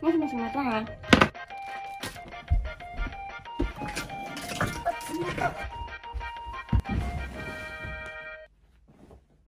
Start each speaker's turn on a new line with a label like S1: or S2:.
S1: 没什么什么，当然。